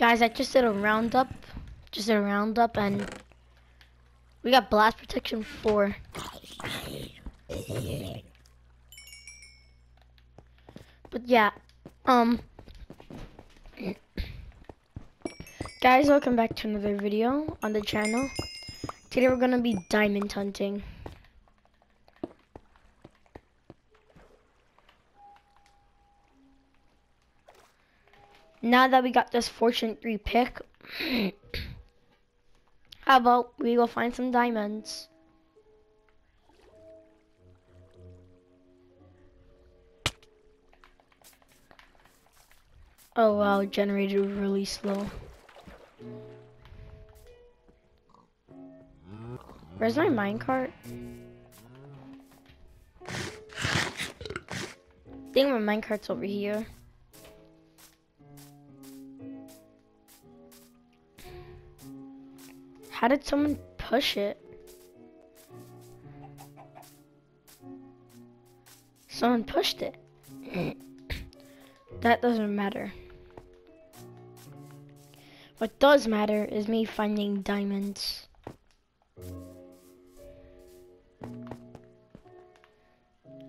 Guys, I just did a roundup. Just did a roundup and we got blast protection 4. But yeah, um, guys, welcome back to another video on the channel. Today we're gonna be diamond hunting. Now that we got this fortune 3 pick, how about we go find some diamonds? Oh wow, generated really slow. Where's my minecart? I think my minecart's over here. How did someone push it? Someone pushed it. that doesn't matter. What does matter is me finding diamonds.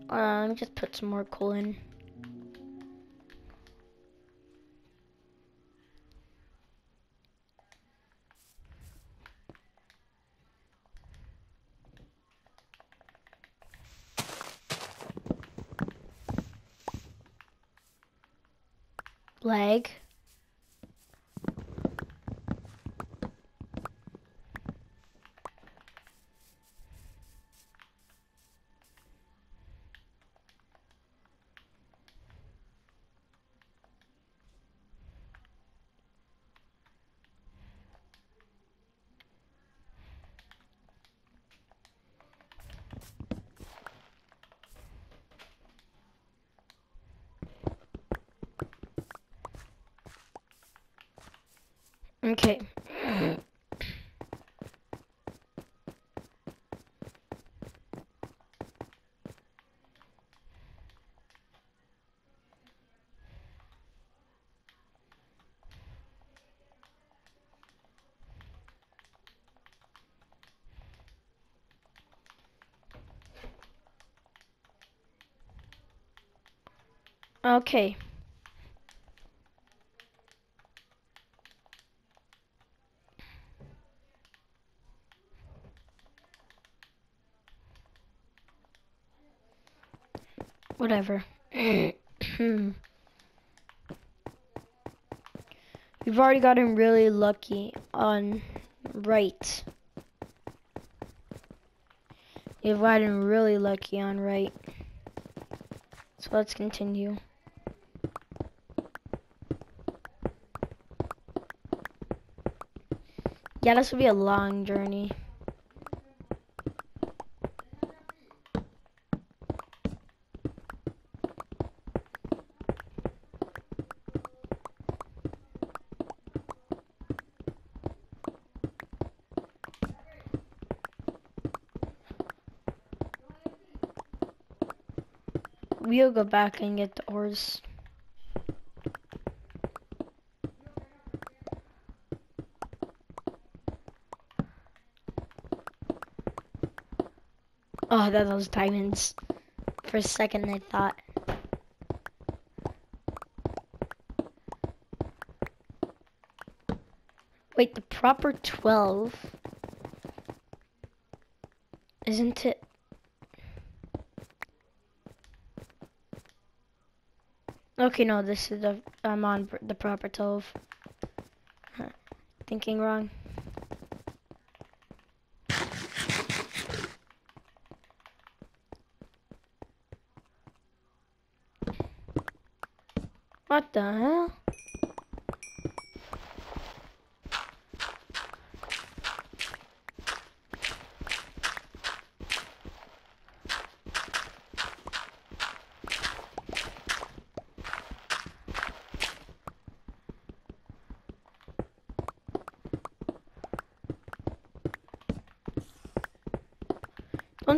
Uh, let me just put some more coal in. leg. Okay. Okay. Whatever. We've already gotten really lucky on right. We've gotten really lucky on right. So let's continue. Yeah, this will be a long journey. We'll go back and get the ores. Oh, that was diamonds. For a second, I thought. Wait, the proper 12? Isn't it? Okay, no, this is the, I'm on the proper 12. Huh. Thinking wrong. What the hell?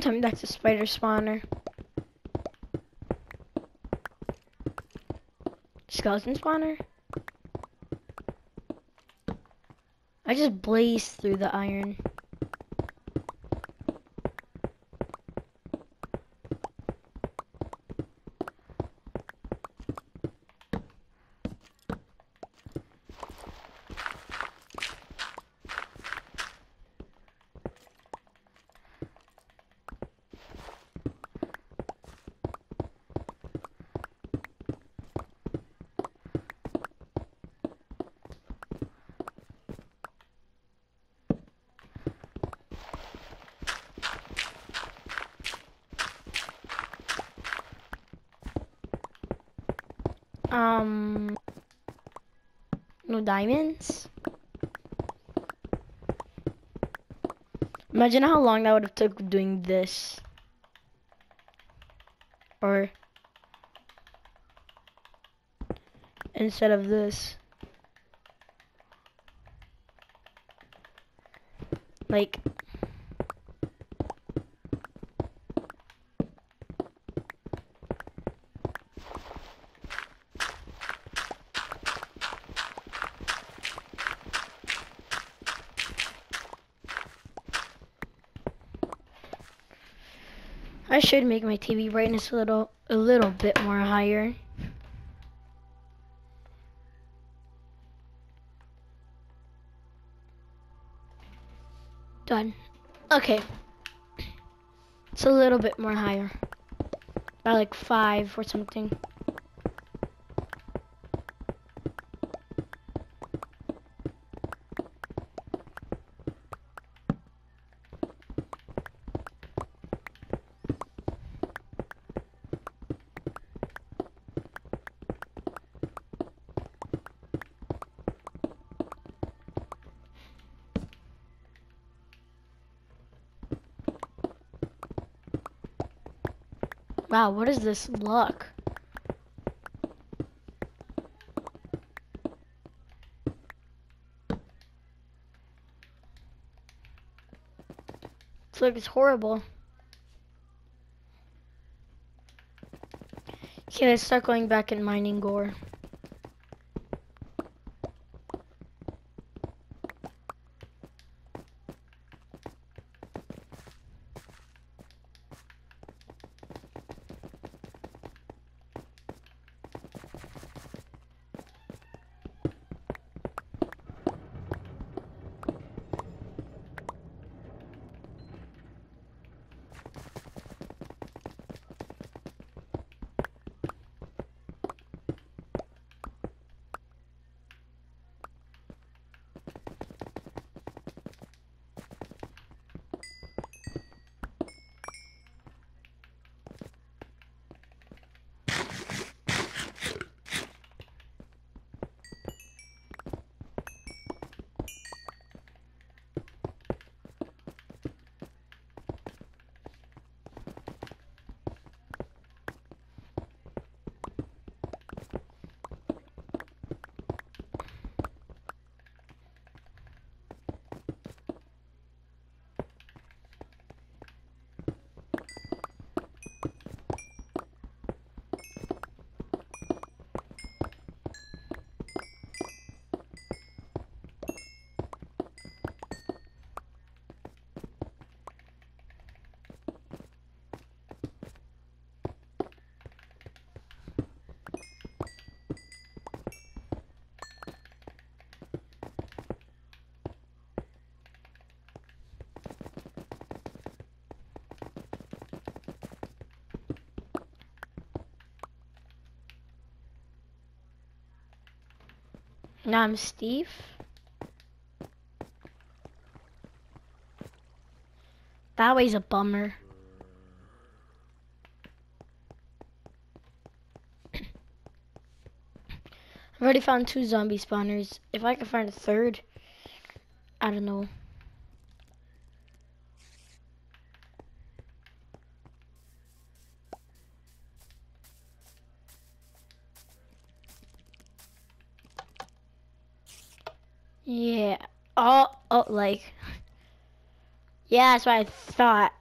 tell that's a spider spawner. Skeleton spawner? I just blazed through the iron. Diamonds. Imagine how long that would have took doing this. Or instead of this. Like I should make my TV brightness a little a little bit more higher. Done. Okay. It's a little bit more higher. By like five or something. Wow, what is this luck? It's like it's horrible. Okay, let's start going back and mining gore. Now I'm Steve. That way's a bummer. I've already found two zombie spawners. If I can find a third, I don't know. Yeah, that's what I thought.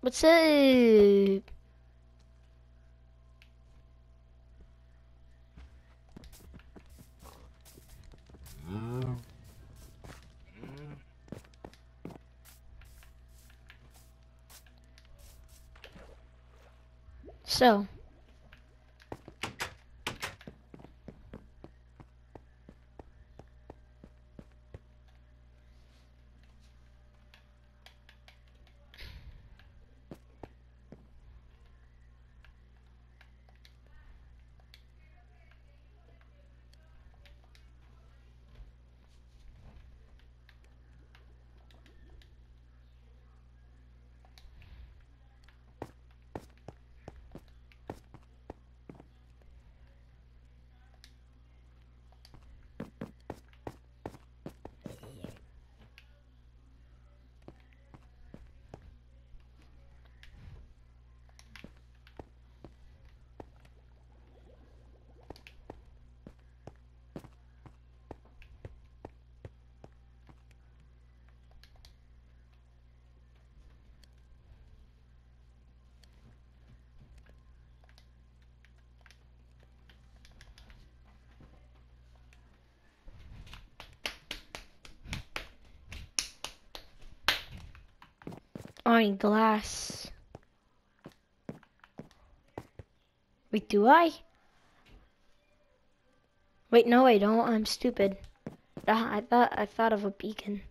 What's up? So. Need glass. Wait, do I? Wait, no, I don't. I'm stupid. I thought I thought of a beacon.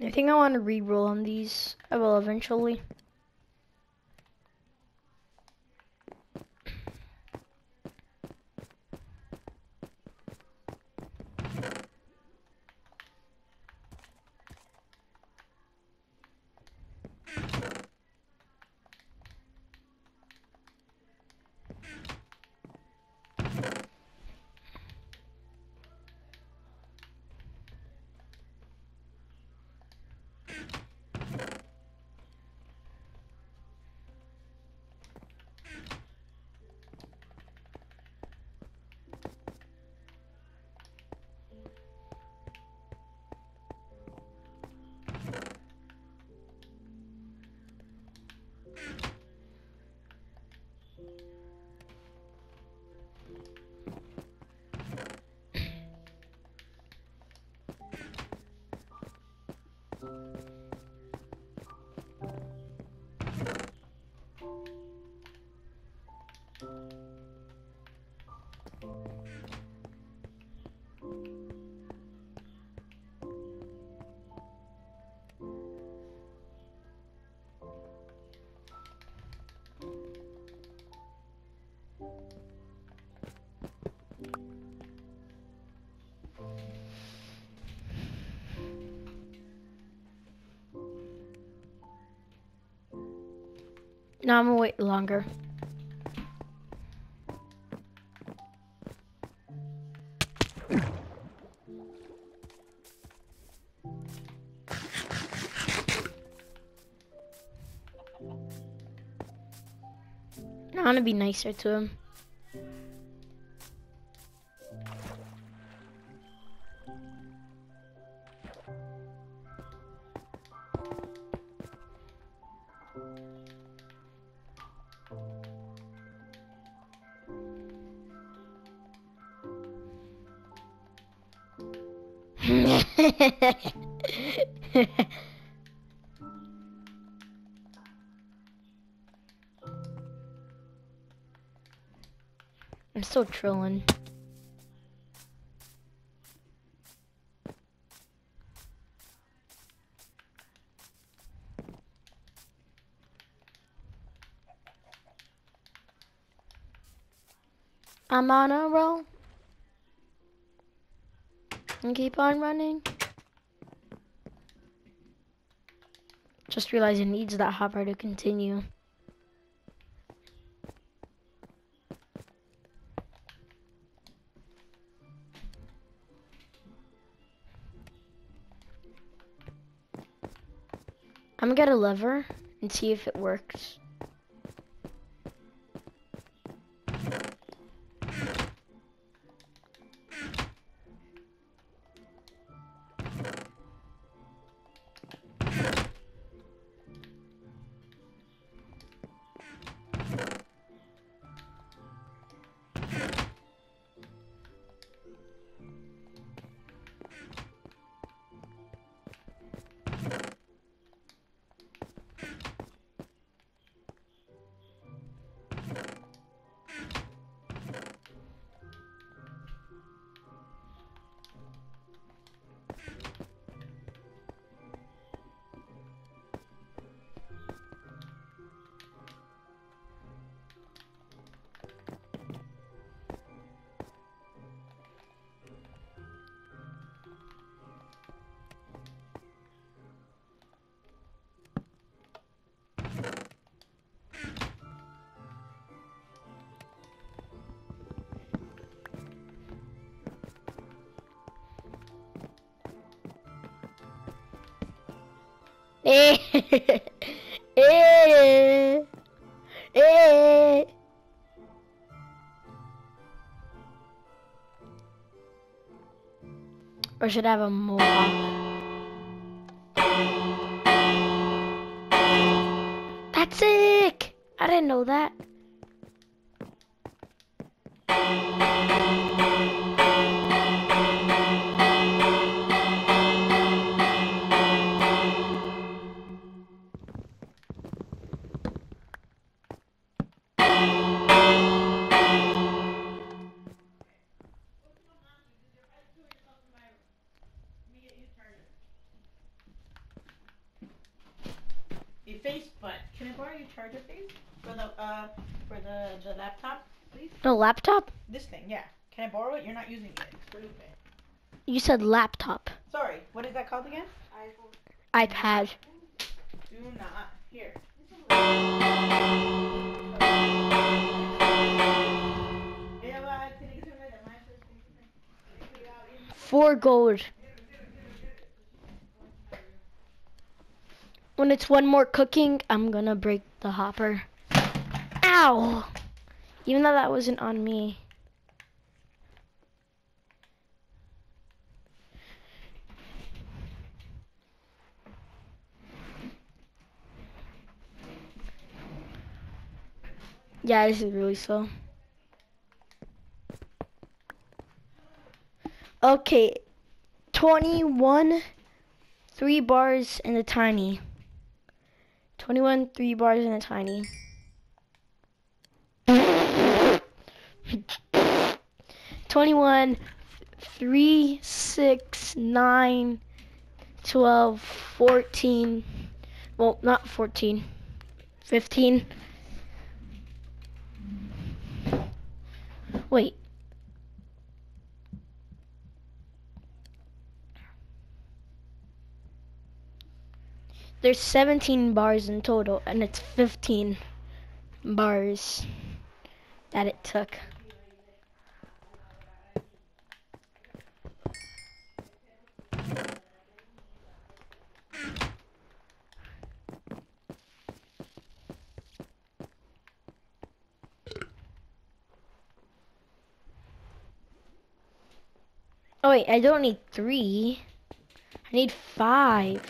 I think I want to re-roll on these. I will eventually. No, I'm gonna wait longer. I want to be nicer to him. Still. I'm on a roll. And keep on running. Just realized it needs that hopper to continue. Get a lever and and see if it works. Eh, eh, eh. Or should I have a mohawk? That's sick! I didn't know that. Laptop? This thing, yeah. Can I borrow it? You're not using it. You said laptop. Sorry, what is that called again? iPad. Do not. Here. Four gold. When it's one more cooking, I'm gonna break the hopper. Ow! Even though that wasn't on me. Yeah, this is really slow. Okay, 21 three bars in a tiny. 21 three bars in a tiny. Twenty-one, three, six, nine, twelve, fourteen. Well, not fourteen. Fifteen. Wait. There's 17 bars in total, and it's 15 bars that it took. Oh wait, I don't need three. I need five.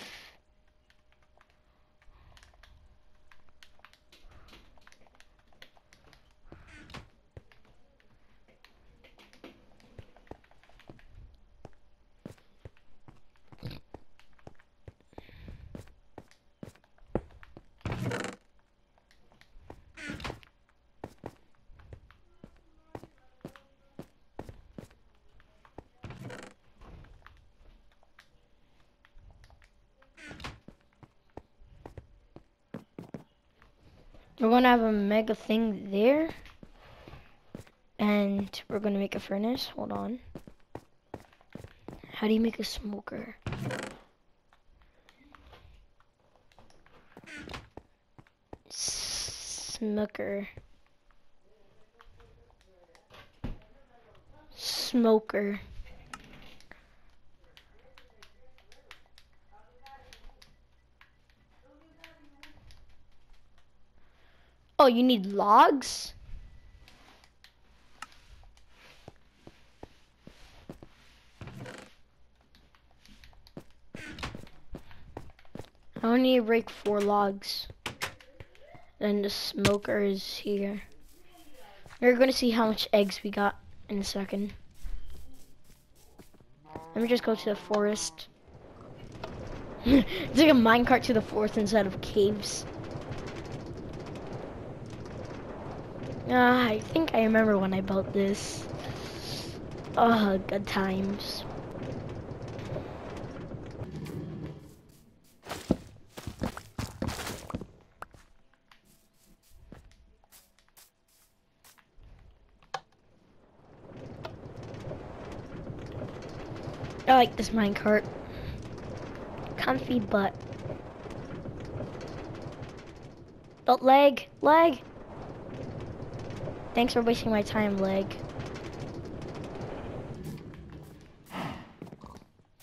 We're gonna have a mega thing there. And we're gonna make a furnace. Hold on. How do you make a smoker? Smoker. Smoker. Oh, you need logs? I only need to break four logs. Then the smoker is here. You're gonna see how much eggs we got in a second. Let me just go to the forest. it's like a minecart to the forest instead of caves. Uh, I think I remember when I built this. Oh, good times. I like this minecart. Comfy butt. But leg, leg. Thanks for wasting my time, leg.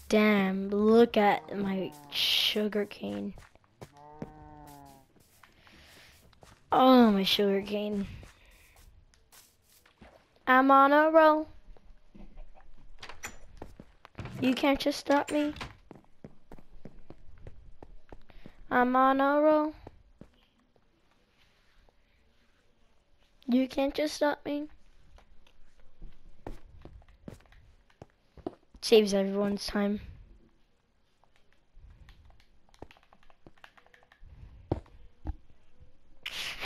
Damn, look at my sugar cane. Oh, my sugar cane. I'm on a roll. You can't just stop me. I'm on a roll. You can't just stop me. Saves everyone's time.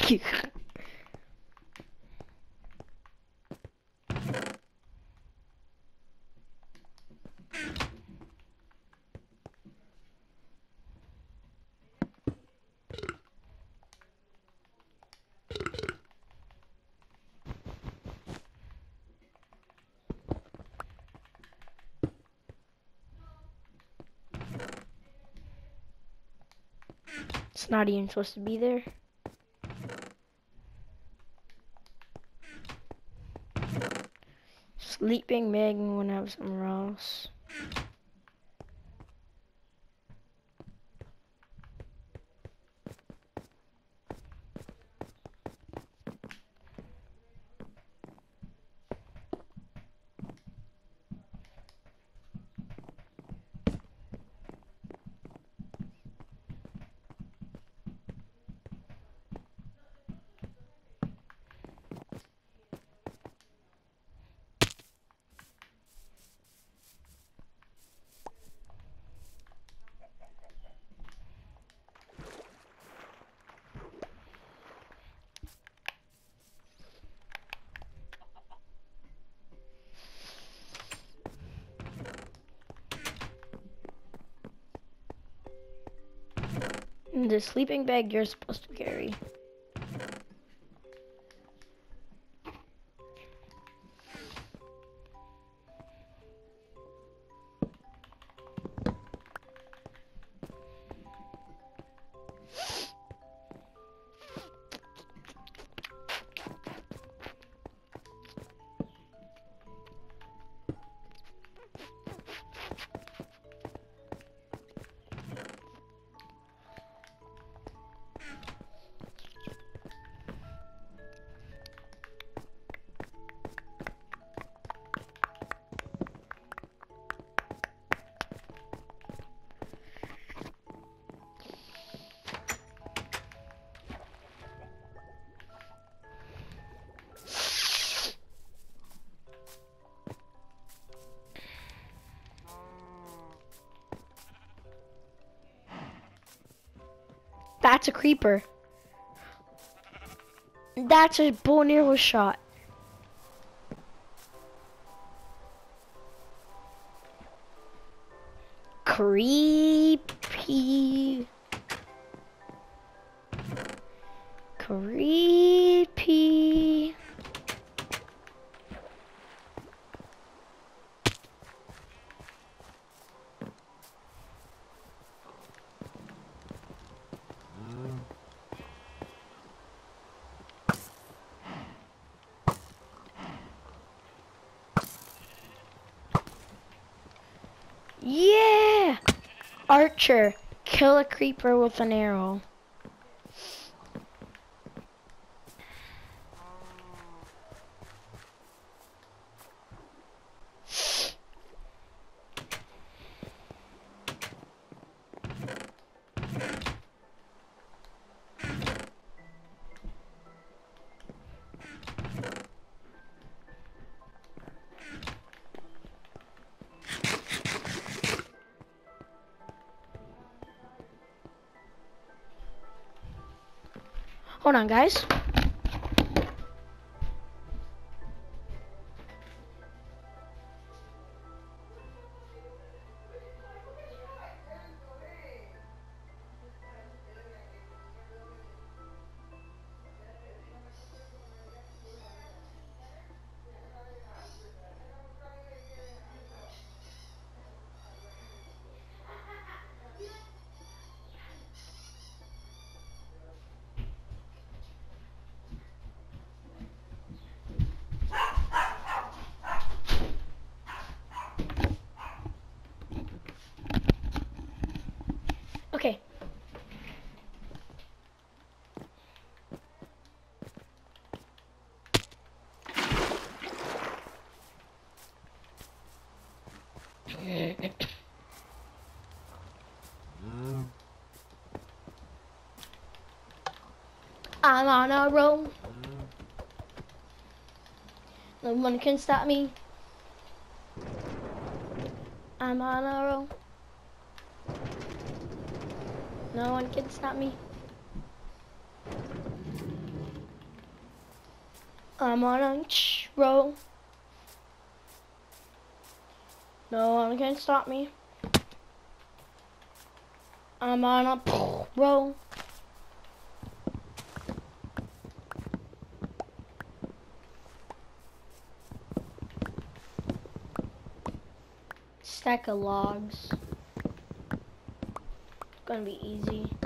Not even supposed to be there. Sleeping Megan when I was somewhere else. The sleeping bag you're supposed to carry. That's a creeper. That's a bow and arrow shot. Creepy. Creepy. Archer, kill a creeper with an arrow. Hold on, guys. I'm on a roll. No one can stop me. I'm on a roll. No one can stop me. I'm on a roll. No one can stop me. I'm on a roll. Stack of logs. It's gonna be easy.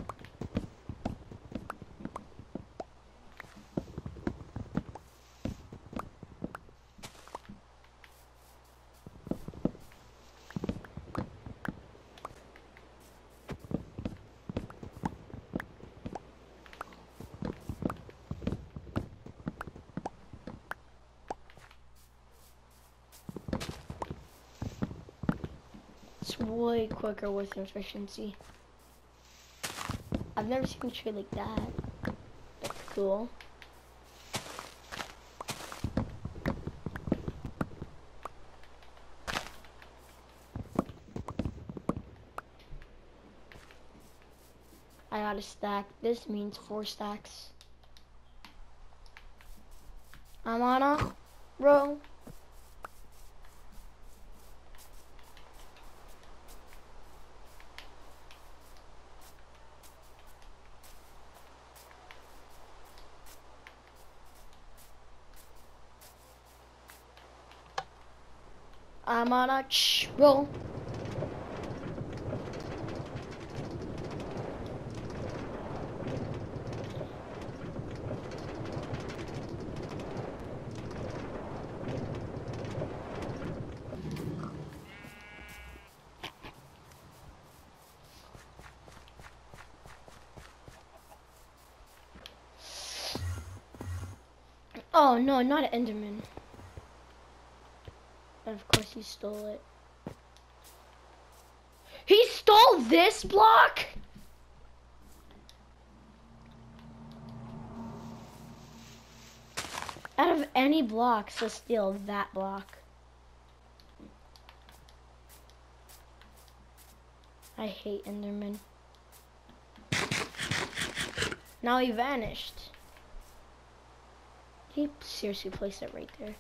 Way quicker with efficiency. I've never seen a tree like that. That's cool. I got a stack. This means four stacks. I'm on a roll. I'm on a ch- roll. Oh no, not an Enderman. He stole it. He stole this block? Out of any blocks to steal that block. I hate Enderman. Now he vanished. He seriously placed it right there.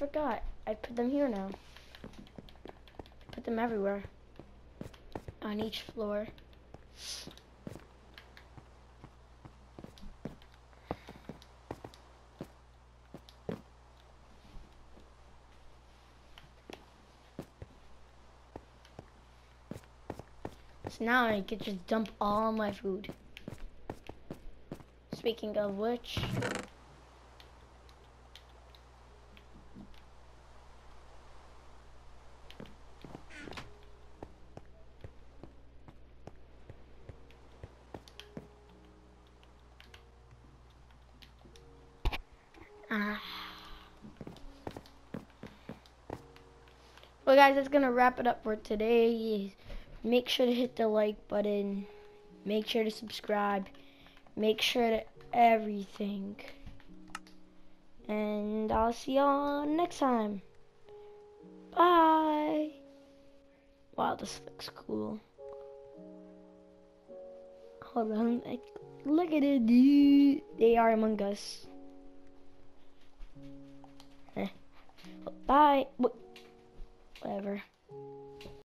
Forgot. I put them here now. Put them everywhere. On each floor. So now I can just dump all my food. Speaking of which, guys, that's gonna wrap it up for today. Make sure to hit the like button. Make sure to subscribe. Make sure to everything. And I'll see y'all next time. Bye. Wow, this looks cool. Hold on. Look at it. They are among us. Eh. Bye. Wh- Whatever.